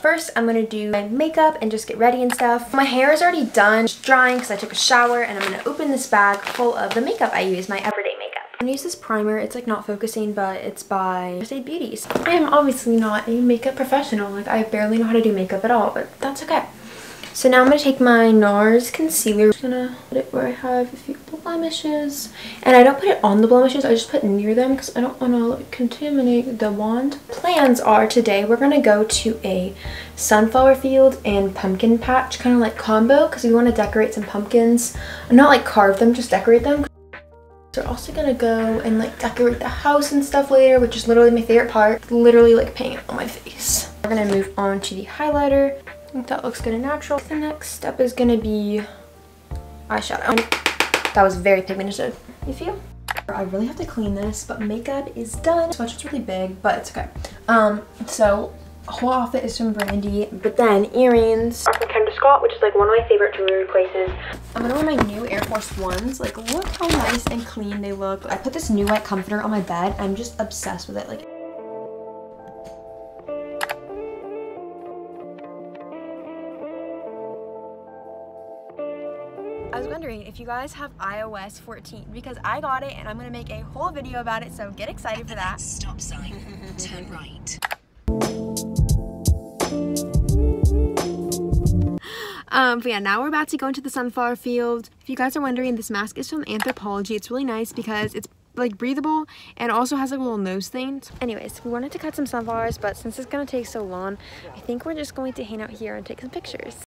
First, I'm going to do my makeup and just get ready and stuff. My hair is already done, drying because I took a shower and I'm going to open this bag full of the makeup I use, my everyday makeup. I'm going to use this primer. It's like not focusing, but it's by First Aid Beauties. I am obviously not a makeup professional. Like I barely know how to do makeup at all, but that's okay. So now I'm going to take my NARS concealer. I'm just going to put it where I have a few blemishes. And I don't put it on the blemishes, I just put near them because I don't want to contaminate the wand. Plans are today we're going to go to a sunflower field and pumpkin patch kind of like combo because we want to decorate some pumpkins. Not like carve them, just decorate them. So we're also gonna go and like decorate the house and stuff later, which is literally my favorite part. Literally like paint on my face. We're gonna move on to the highlighter I think that looks good and natural. The next step is gonna be eyeshadow. That was very pigmented. You feel? I really have to clean this, but makeup is done. Swatch is really big, but it's okay. Um, so whole outfit is from Brandy, but then earrings are from Kendra Scott, which is like one of my favorite jewelry places. I'm gonna wear my new Air Force Ones. Like, look how nice and clean they look. I put this new white comforter on my bed. I'm just obsessed with it. Like, if you guys have iOS 14 because I got it and I'm going to make a whole video about it so get excited for that. Stop sign. Turn right. Um, but yeah, now we're about to go into the sunflower field. If you guys are wondering, this mask is from Anthropologie. It's really nice because it's like breathable and also has like a little nose thing. Anyways, we wanted to cut some sunflowers, but since it's gonna take so long, I think we're just going to hang out here and take some pictures.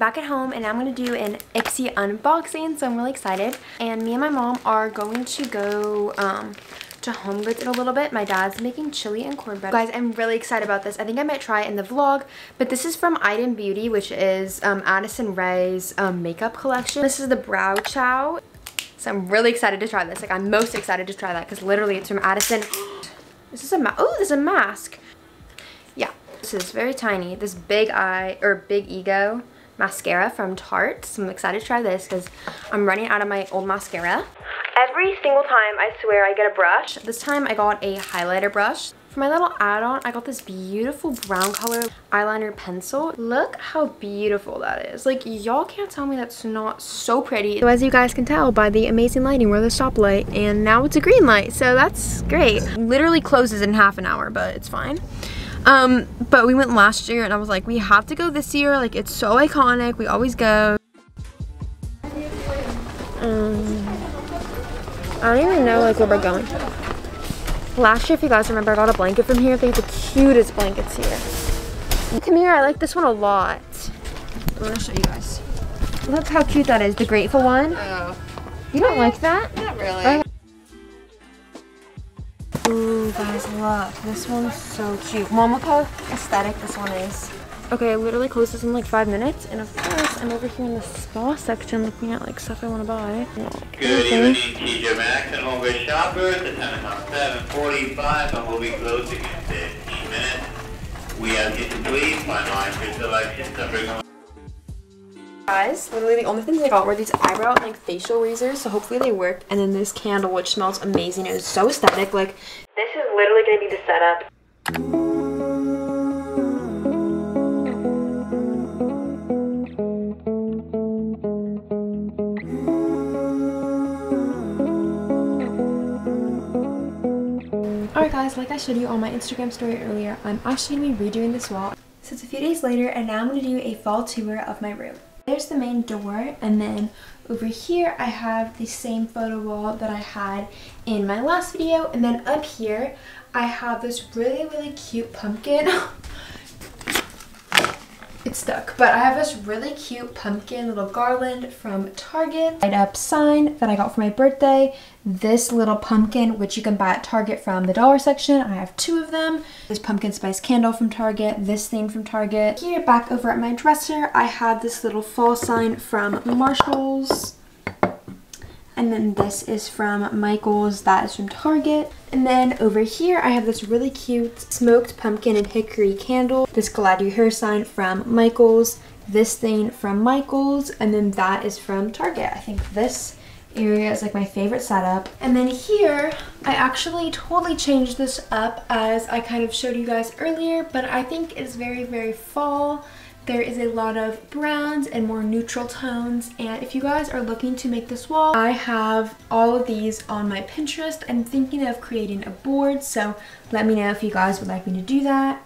Back at home and I'm going to do an Ipsy unboxing, so I'm really excited. And me and my mom are going to go um, to Home Goods in a little bit. My dad's making chili and cornbread. Guys, I'm really excited about this. I think I might try it in the vlog, but this is from Item Beauty, which is um, Addison Rae's um, makeup collection. This is the Brow Chow. So I'm really excited to try this. Like, I'm most excited to try that because literally it's from Addison. this is a. Oh, there's a mask. Yeah, this is very tiny. This big eye, or big ego mascara from Tarte. So I'm excited to try this because I'm running out of my old mascara. Every single time, I swear, I get a brush. This time I got a highlighter brush. For my little add-on, I got this beautiful brown color eyeliner pencil. Look how beautiful that is. Like, y'all can't tell me that's not so pretty. So as you guys can tell by the amazing lighting, we're the stoplight, and now it's a green light, so that's great. Literally closes in half an hour, but it's fine. Um, but we went last year and I was like, we have to go this year. Like, it's so iconic. We always go. Um, I don't even know like where we're going. Last year, if you guys remember, I got a blanket from here. They have the cutest blankets here. Come here, I like this one a lot. I'm gonna show you guys. Look how cute that is, the Grateful one. Oh. You don't like that? Not really. Ooh, guys, look. This one's so cute. Mom, look how aesthetic this one is. Okay, I literally closed this in like five minutes, and of course, I'm over here in the spa section looking at like stuff I want to buy. Good evening, TJ Maxx and Home Goods shoppers. The time is now 7:45, and we'll be closing in 15 minutes. We have yet to please finalize your selections and bring on guys literally the only things i got were these eyebrow and like facial razors so hopefully they work and then this candle which smells amazing it is so aesthetic like this is literally gonna be the setup Alright guys, like I showed you on my Instagram story earlier, I'm actually going to be redoing this wall. So it's a few days later and now I'm going to do a fall tour of my room. There's the main door and then over here I have the same photo wall that I had in my last video and then up here I have this really really cute pumpkin it's stuck. But I have this really cute pumpkin little garland from Target. Light up sign that I got for my birthday. This little pumpkin, which you can buy at Target from the dollar section. I have two of them. This pumpkin spice candle from Target. This thing from Target. Here, back over at my dresser, I have this little fall sign from Marshalls. And then this is from Michaels, that is from Target. And then over here, I have this really cute smoked pumpkin and hickory candle. This Glad You're Here sign from Michaels. This thing from Michaels. And then that is from Target. I think this area is like my favorite setup. And then here, I actually totally changed this up as I kind of showed you guys earlier, but I think it's very, very fall. There is a lot of browns and more neutral tones. And if you guys are looking to make this wall, I have all of these on my Pinterest. I'm thinking of creating a board, so let me know if you guys would like me to do that.